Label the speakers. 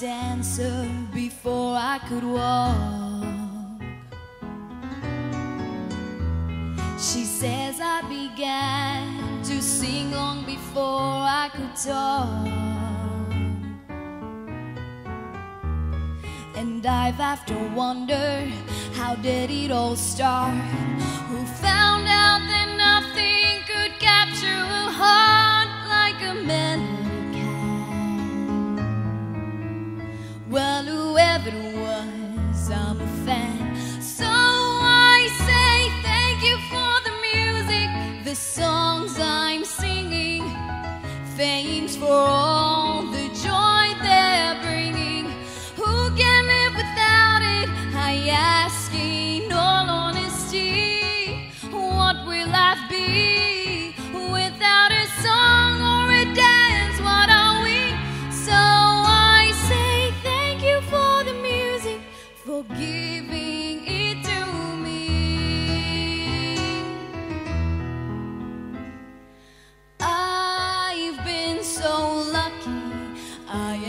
Speaker 1: dancer before I could walk. She says I began to sing long before I could talk. And I've have wondered how did it all start? Who never was. I'm a fan. So I say thank you for the music, the song.